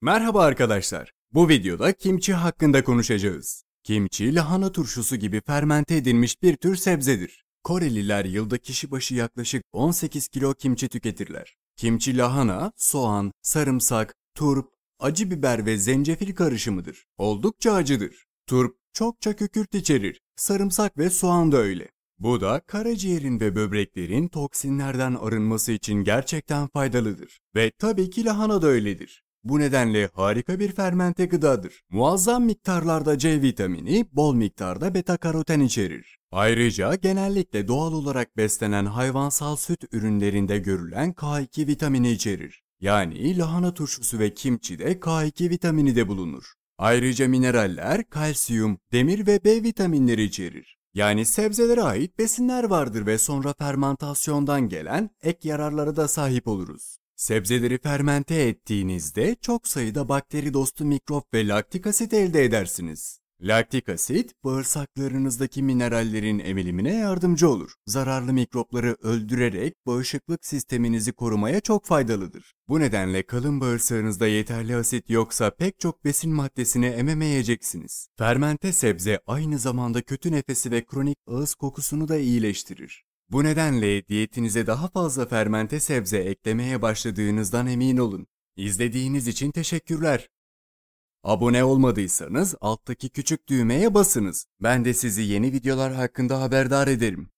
Merhaba arkadaşlar. Bu videoda kimçi hakkında konuşacağız. Kimçi lahana turşusu gibi fermente edilmiş bir tür sebzedir. Koreliler yılda kişi başı yaklaşık 18 kilo kimçi tüketirler. Kimçi lahana, soğan, sarımsak, turp, acı biber ve zencefil karışımıdır. Oldukça acıdır. Turp çokça kükürt içerir. Sarımsak ve soğan da öyle. Bu da karaciğerin ve böbreklerin toksinlerden arınması için gerçekten faydalıdır. Ve tabii ki lahana da öyledir. Bu nedenle harika bir fermente gıdadır. Muazzam miktarlarda C vitamini, bol miktarda beta karoten içerir. Ayrıca genellikle doğal olarak beslenen hayvansal süt ürünlerinde görülen K2 vitamini içerir. Yani lahana turşusu ve kimçide K2 vitamini de bulunur. Ayrıca mineraller, kalsiyum, demir ve B vitaminleri içerir. Yani sebzelere ait besinler vardır ve sonra fermentasyondan gelen ek yararlara da sahip oluruz. Sebzeleri fermente ettiğinizde çok sayıda bakteri dostu mikrop ve laktik asit elde edersiniz. Laktik asit, bağırsaklarınızdaki minerallerin emilimine yardımcı olur. Zararlı mikropları öldürerek bağışıklık sisteminizi korumaya çok faydalıdır. Bu nedenle kalın bağırsağınızda yeterli asit yoksa pek çok besin maddesini ememeyeceksiniz. Fermente sebze aynı zamanda kötü nefesi ve kronik ağız kokusunu da iyileştirir. Bu nedenle diyetinize daha fazla fermente sebze eklemeye başladığınızdan emin olun. İzlediğiniz için teşekkürler. Abone olmadıysanız alttaki küçük düğmeye basınız. Ben de sizi yeni videolar hakkında haberdar ederim.